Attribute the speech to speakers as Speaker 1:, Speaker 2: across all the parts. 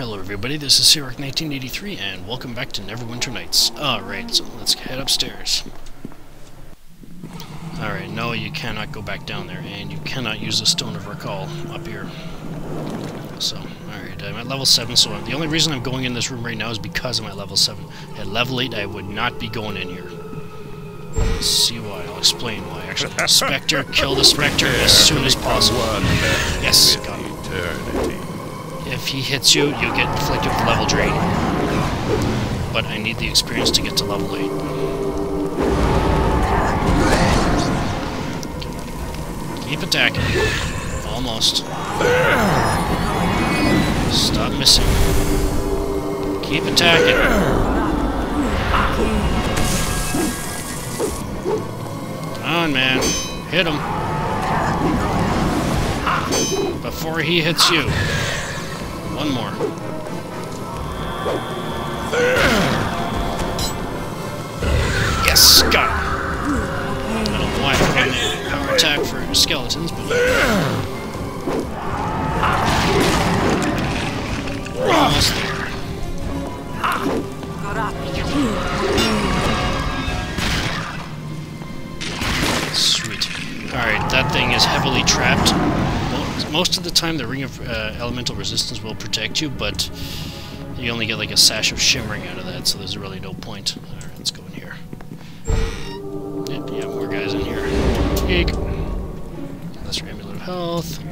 Speaker 1: Hello everybody, this is Cyric1983 and welcome back to Neverwinter Nights. Alright, so let's head upstairs. Alright, no you cannot go back down there and you cannot use the Stone of Recall up here. So, alright, I'm at level 7, so the only reason I'm going in this room right now is because I'm at level 7. At level 8 I would not be going in here. Let's see why, I'll explain why actually. Spectre, kill the Spectre as soon as possible. Yes, got him. If he hits you, you'll get inflicted with level drain. But I need the experience to get to level 8. Keep attacking. Almost. Stop missing. Keep attacking. Come on, man. Hit him. Before he hits you. One more. Yes, got him. I don't know why a power attack for skeletons, but Most of the time, the Ring of uh, Elemental Resistance will protect you, but you only get like a sash of shimmering out of that, so there's really no point. Alright, let's go in here. Yep, yeah, more guys in here. Eek. Lesser Amulet of Health.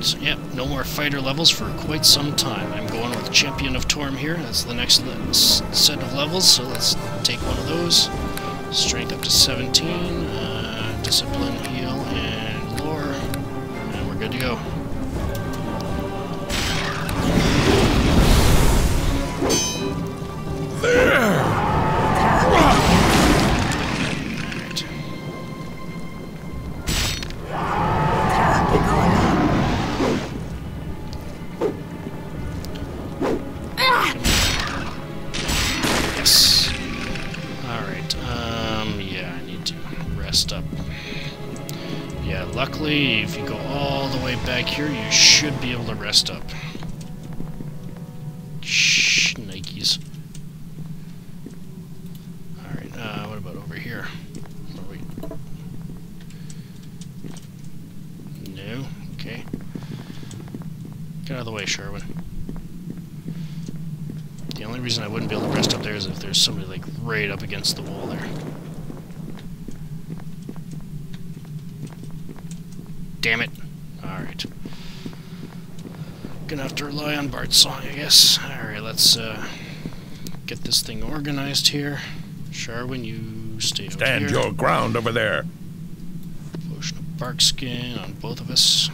Speaker 1: Yep, no more fighter levels for quite some time. I'm going with Champion of Torm here. That's the next set of levels, so let's take one of those. Strength up to 17, uh, Discipline, Heal, and Lore. And we're good to go. If you go all the way back here, you should be able to rest up. Shh, Nikes. Alright, uh, what about over here? No? Okay. Get out of the way, Sharwyn. The only reason I wouldn't be able to rest up there is if there's somebody like right up against the wall there. Damn it. Alright. Gonna have to rely on Bard's song, I guess. Alright, let's uh, get this thing organized here. Sharwyn, you stay over
Speaker 2: Stand
Speaker 1: here.
Speaker 2: your ground over there.
Speaker 1: Potion of bark skin on both of us.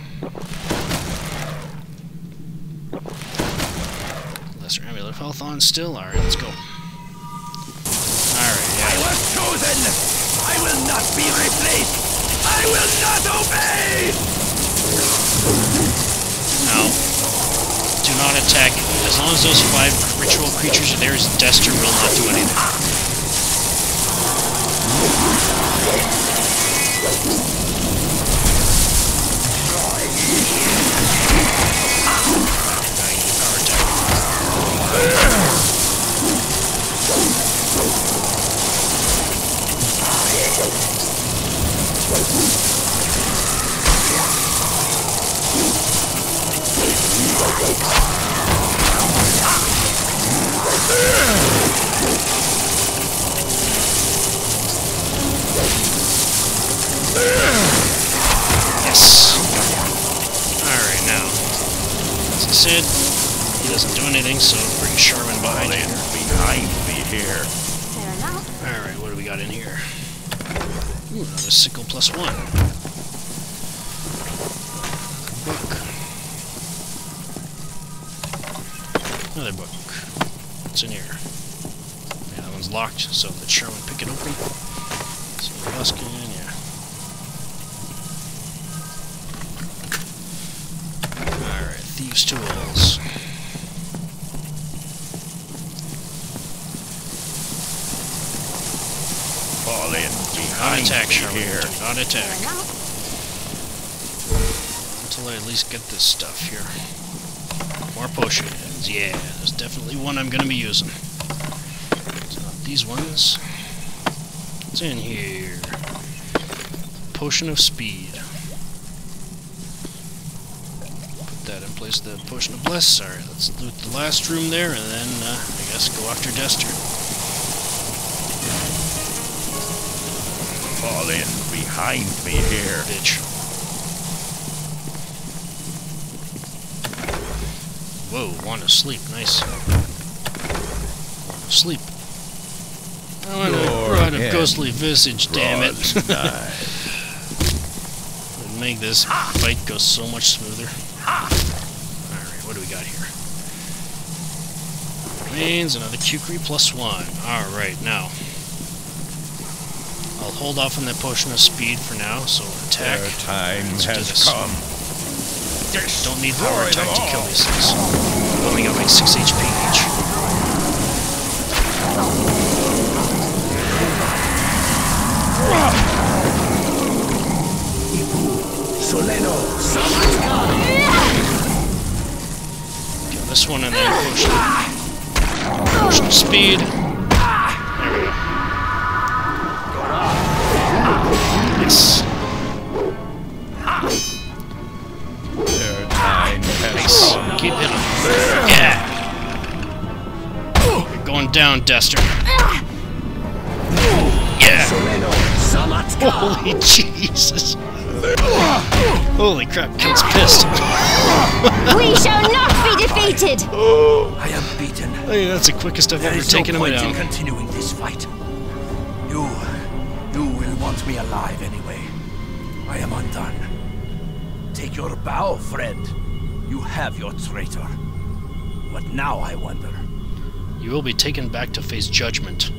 Speaker 1: Lesser amulet of health on still. Alright, let's go. Alright, yeah.
Speaker 2: I was chosen. I will not be replaced. I will not obey.
Speaker 1: No. Do not attack. As long as those five ritual creatures are there, Desther will not do anything. Power attack. Yes. Alright, now. As I said, he doesn't do anything, so bring Sharwyn behind you.
Speaker 2: Behind me here.
Speaker 1: Alright, what do we got in here? Ooh, another sickle plus one. Book. Another book. What's in here? Yeah, that one's locked, so let Sharwyn pick it open. So Buskin, yeah. Alright, thieves' tools.
Speaker 2: Oh, Fall in
Speaker 1: Not attack,
Speaker 2: me
Speaker 1: Sharwyn.
Speaker 2: here.
Speaker 1: Do not attack. Until I at least get this stuff here. More potions. Yeah, there's definitely one I'm gonna be using. It's not these ones. What's in here? Potion of speed. Put that in place of the potion of Bless. Sorry, let's loot the last room there and then uh, I guess go after Desther.
Speaker 2: Fall in behind me here.
Speaker 1: bitch. Whoa, want to sleep. Nice. Want to sleep. I want to ride a ghostly visage, damn it. Would make this fight go so much smoother. Alright, what do we got here? Remains another Kukri plus one. Alright, now. I'll hold off on that potion of speed for now, so attack.
Speaker 2: Their time
Speaker 1: Let's do
Speaker 2: has
Speaker 1: this.
Speaker 2: come.
Speaker 1: Don't need power attack to kill these things. I've only got like 6 HP Jesus. Holy crap, Kent's pissed.
Speaker 3: We shall not be defeated!
Speaker 4: I am beaten.
Speaker 1: Hey, that's the quickest I've
Speaker 4: There
Speaker 1: ever
Speaker 4: is no
Speaker 1: taken him
Speaker 4: point in continuing this fight. You, you will want me alive anyway. I am undone. Take your bow, friend. You have your traitor. But now, I wonder?
Speaker 1: You will be taken back to face judgment.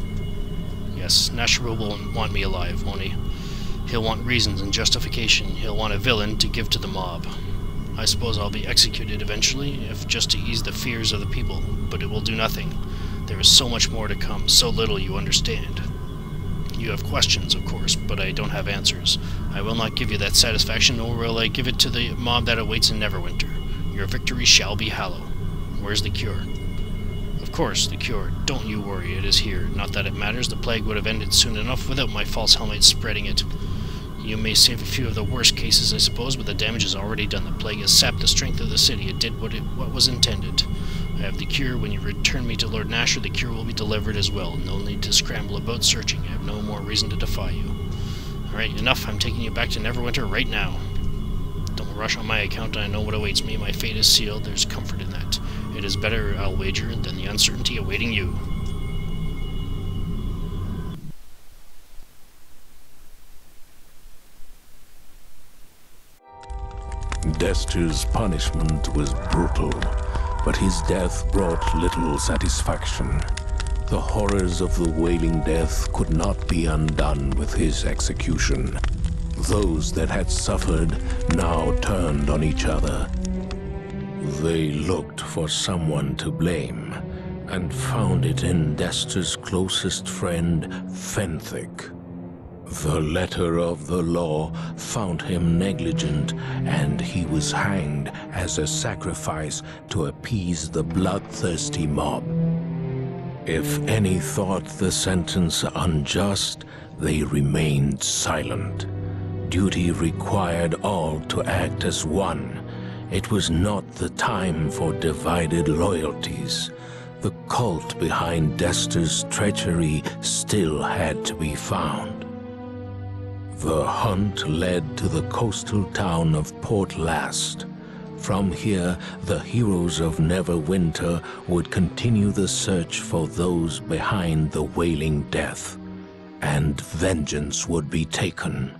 Speaker 1: Yes, Nasher will want me alive, won't he? He'll want reasons and justification. He'll want a villain to give to the mob. I suppose I'll be executed eventually, if just to ease the fears of the people, but it will do nothing. There is so much more to come, so little you understand. You have questions, of course, but I don't have answers. I will not give you that satisfaction, nor will I give it to the mob that awaits in Neverwinter. Your victory shall be hallow. Where's the cure? Of course, the cure. Don't you worry, it is here. Not that it matters, the plague would have ended soon enough without my false helmet spreading it. You may save a few of the worst cases, I suppose, but the damage is already done. The plague has sapped the strength of the city. It did what it what was intended. I have the cure. When you return me to Lord Nasher, the cure will be delivered as well. No need to scramble about searching. I have no more reason to defy you. Alright, enough. I'm taking you back to Neverwinter right now. Don't rush on my account. I know what awaits me. My fate is sealed. There's comfort in that. It is better, I'll wager, than the uncertainty awaiting you.
Speaker 5: Desther's punishment was brutal, but his death brought little satisfaction. The horrors of the Wailing Death could not be undone with his execution. Those that had suffered now turned on each other. They looked for someone to blame, and found it in Desther's closest friend, Fenthick. The letter of the law found him negligent, and he was hanged as a sacrifice to appease the bloodthirsty mob. If any thought the sentence unjust, they remained silent. Duty required all to act as one. It was not the time for divided loyalties. The cult behind Desther's treachery still had to be found. The hunt led to the coastal town of Port Llast. From here, the heroes of Neverwinter would continue the search for those behind the Wailing Death, and vengeance would be taken.